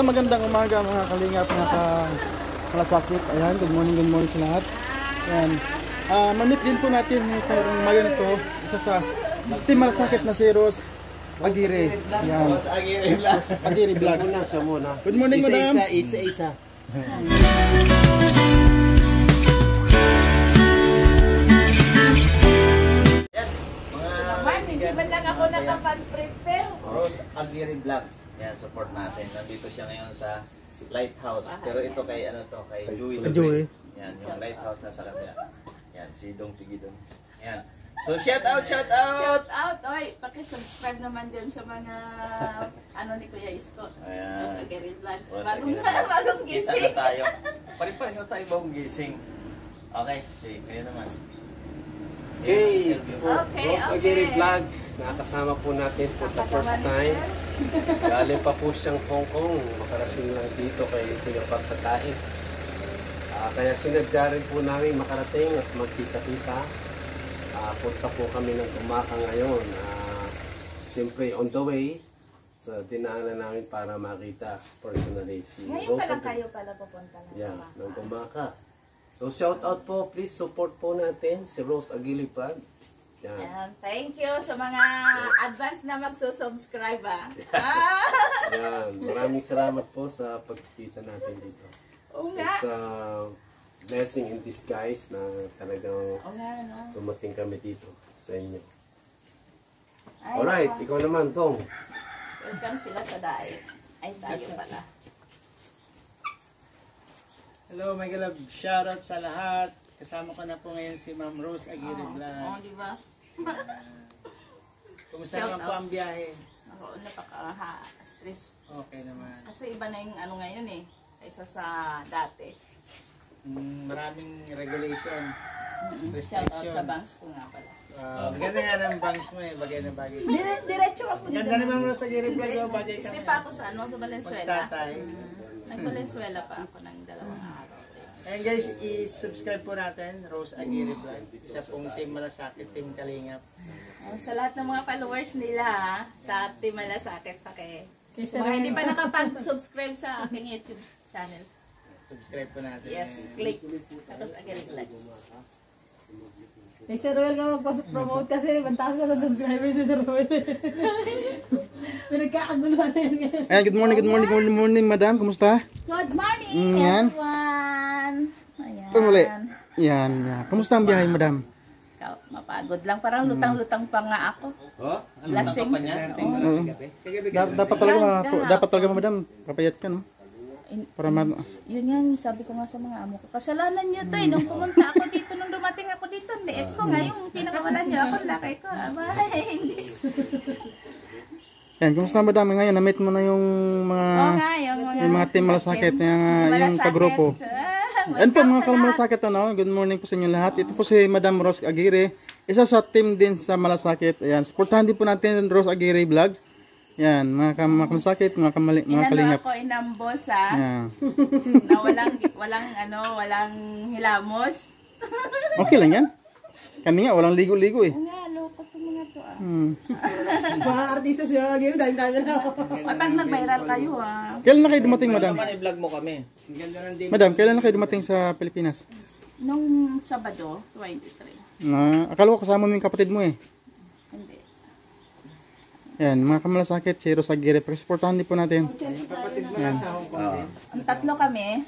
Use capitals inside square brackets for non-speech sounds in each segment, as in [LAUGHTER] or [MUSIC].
Isang magandang umaga mga kalingap, mga ka malasakit. Ayan, good morning, good morning sa lahat. Ayan. Ah, mamit din po natin itong umaga nito. Isa sa team malasakit na si Rose Aguirre. Ayan. Aguirre Vlog. Muna siya muna. Good morning, madam. Isa, isa, isa. Hindi man lang ako nakapag-prepare. Rose Aguirre Vlog. Yan, support natin. Nandito siya ngayon sa Lighthouse. Pero ito kay ano to, kay Joey. Kay Joey. Yan, yung Lighthouse na sa kabila. Yan, si Dong Tigidong. Yan. So shout out, shout out! Shout out, oy, paki-subscribe naman din sa mga ano ni Kuya Isko. Ayan. Sa Gary Vlogs. Rose Bagong, [LAUGHS] bagong Kita gising. na tayo. Pari-pareho tayo bagong gising. Okay, sige, kayo naman. Okay, po, Okay, Rose okay. Aguirre Vlog. Nakasama po natin for the first time. Galing pa po siyang Hong Kong. Makarating lang dito kay Kuya Pat sa Taib. Ah, kaya sinadya rin po namin makarating at magkita-kita. Ah, punta po kami ng Gumaka ngayon. Ah, Siyempre, on the way, sa dinaanan namin para makita personally si Ngayon Rose pa lang Aguirre. kayo pala pupunta ng Yeah, Baka. ng Gumaka. So shout out po, please support po natin si Rose Aguirre Pag. Yan. Yan. Thank you sa mga advance na magsusubscribe ah. [LAUGHS] ah. Yan. Maraming salamat po sa pagkikita natin dito. Oo nga. It's a blessing in disguise na talagang Oo nga, no? dumating kami dito sa inyo. Ay, Alright, ikaw naman, Tong. Welcome sila sa diet. Ay, tayo pala. Hello, my love. Shoutout sa lahat. Kasama ko na po ngayon si Ma'am Rose Aguirre Oo, Vlog. oh, di ba? Kumusta Shout naman po out. ang biyahe? Ako, napaka-stress. Okay naman. Kasi iba na yung ano ngayon eh. Kaysa sa dati. Mm, maraming regulation. Shout out Restriction. sa banks ko nga pala. Uh, maganda nga ng bangs mo eh. Bagay na bagay. sa- Dire diretso ako dito. Ganda ni Ma'am Rose Aguirre Vlog. oh, Bagay ka Stay pa ako sa ano, sa Valenzuela. Magtatay. Mm. Nag-Valenzuela pa ako ng dalawang Ayan guys, i-subscribe po natin. Rose Aguirre Vlog. Isa pong team malasakit, team kalingap. Oh, sa lahat ng mga followers nila ha, sa Team Malasakit pa kay. Sa mga hindi pa nakapag-subscribe sa aking YouTube channel. Subscribe po natin. Yes, click. Tapos again, like. Eh, Sir Ruel ka magpa-promote kasi bantas na ng subscribers si Sir Ruel. [LAUGHS] Pinagkakaguluhan na yan ngayon. Ayan, good morning, good morning, good morning, madam. Kumusta? Good morning, Mm, everyone! Ayan. Ito muli. Yan, yan. Kumusta ang biyahe, madam? Mapagod lang. Parang lutang-lutang pa nga ako. Oh, ano Lasing. pa niya? Oo. Da- dapat talaga, Ganda. dapat talaga, madam, papayat ka, no? In- Para ma... Yun yan, sabi ko nga sa mga amo ko. Kasalanan niyo to eh. Nung pumunta ako dito, nung dumating ako dito, ang liit ko. Ngayon, pinakawalan niyo ako, laki ko. Aba, [LAUGHS] hindi. Yan, kumusta, madam? Ngayon, na-meet mo na yung mga... Oo nga, yung mga... yung mga team malasakit, yung, uh, yung Malasakit. kagrupo. Yan po mga sa kalmalasakit, ano? Good morning po sa inyo lahat. Ito po si Madam Rose Aguirre. Isa sa team din sa malasakit. Ayan, supportahan din po natin Rose Aguirre Vlogs. Yan, mga, kam mga kamasakit, mga, kamali mga Inano kalingap. ako inambos ha, Yan. [LAUGHS] na walang, walang, ano, walang hilamos. Okay lang yan. Kami nga, walang ligo-ligo eh. Nga, loko to ah. Hmm. [LAUGHS] Mga artista siya, ganyan, dahil camera. Kapag nag-viral kayo ah. Kailan na kayo dumating, madam? Naman i-vlog mo kami. Madam, kailan na kayo dumating sa Pilipinas? Nung Sabado, 23. Na, akala ko kasama mo yung kapatid mo eh. Hindi. Yan, mga kamalasakit, si Rose Aguirre. Pag-supportahan din po natin. Yan. Oo. Ang tatlo kami,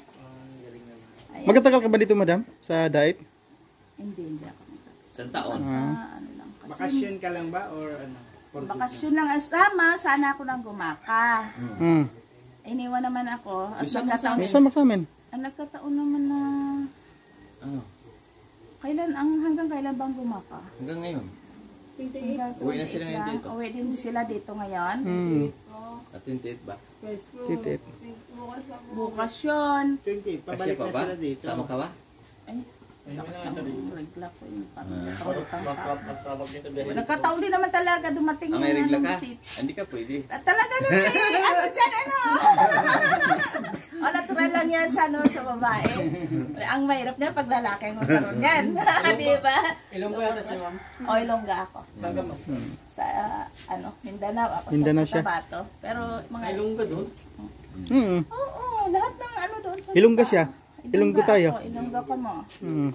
Magkatagal ka ba dito, madam? Sa diet? hindi, hindi ako. Isang taon. Sa ano. Kasi Bakasyon ka lang ba or ano? For bakasyon lang asama, sana ako nang gumaka. Hmm. Iniwan naman ako. At Isa mo nagkataon, May sama sa amin. ang nagkataon naman na Ano? kailan ang hanggang kailan bang gumaka? Hanggang ngayon. Hanggang Uwi na sila 28 ngayon lang. dito. Uwi din sila dito ngayon. Hmm. At 28 ba? Titit. Bukas yun. 20, Kasi pabalik pa na ba? sila dito. Sama ka ba? Ay, lakas ng regla ko yung parang pa. Nagkataon din naman talaga dumating Ah, may yung regla ano, ka? visit. Hindi ka pwede. At talaga naman eh, ano dyan, ano? [LAUGHS] o, natural lang yan sa, ano, sa babae. Ang mahirap niya pag lalaki mo karoon yan. [LAUGHS] Di ba? Ilong ko yata siya, ma'am. O, ilongga ako. Sa, ano, Mindanao ako Mindanao sa siya. Cotabato. Pero mga... Ilong ka doon? Mm. Oo, lahat ng ano doon sa Ilongga siya. Ilonggo tayo. Oo, Ilongga ka mo. Mm.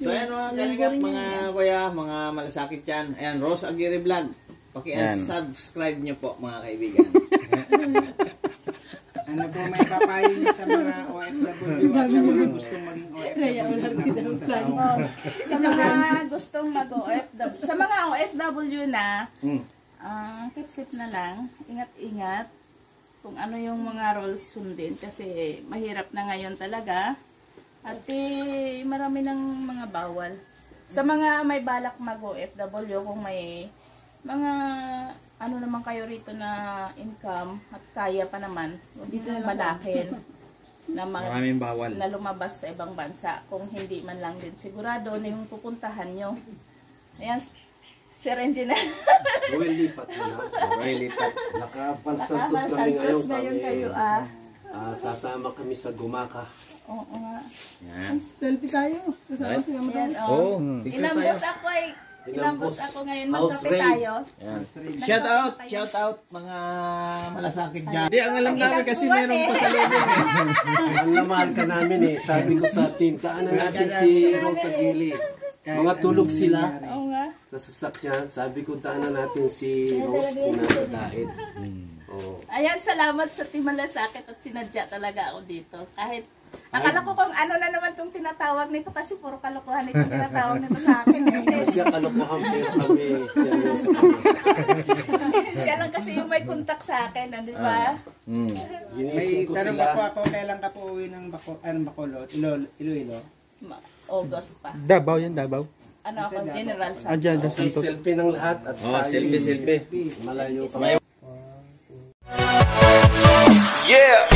So ayan mga kalingap, mga kuya, mga malasakit yan. Ayan, Rose Aguirre Vlog. Paki-subscribe nyo po mga kaibigan. [LAUGHS] Ano po may papayo niyo sa mga OFW at sa mga gustong maging OFW? Sa mga gustong mag-OFW, sa mga OFW na, Mm. ah, keep safe na lang, ingat-ingat kung ano yung mga rules sundin kasi mahirap na ngayon talaga at eh, marami ng mga bawal. Sa mga may balak mag-OFW, kung may mga ano naman kayo rito na income at kaya pa naman, huwag dito na malakin na mag- Maraming bawal. na lumabas sa ibang bansa kung hindi man lang din sigurado na yung pupuntahan nyo. Ayan, si Renji na. Well, lipat na. Really, Nakapansantos kami ngayon. Santos ngayon kayo ah. Ah, sasama kami sa Gumaka. Oo nga. Yan. Selfie tayo. Kasama si Mama Ayan, Rose. oh. Oh, tayo. boss ako ay ilang boss ako ngayon magkape tayo. Yan. Shout out, shout out mga malasakit dyan. Di, ang alam namin kasi meron pa sa loob eh. [LAUGHS] Ang lamahal ka namin eh. Sabi ko sa team, kaanan natin si Rosa Gili. Mga tulog sila Oo nga. sa sasakyan. Sabi ko, daanan natin si Rose kung nasa daet. Oh. Ayan, salamat sa Team Malasakit at sinadya talaga ako dito. Kahit Akala ko kung ano na naman tong tinatawag nito kasi puro kalokohan itong tinatawag nito sa akin. Eh. Kasi kalokohan pero kami seryoso kami. [LAUGHS] Siya lang kasi yung may contact sa akin, ano, di ba? Mm. Ginising May ko tanong sila. po ako, kailan ka po uwi ng Bako, anong Bacolod? Ilo, Iloilo? Ma- August pa. Davao yan, Davao. Ano ako, General Ah, dyan, Santos. Okay, Santos. selfie ng lahat at Oh, selfie, selfie. malayo pa. Yeah.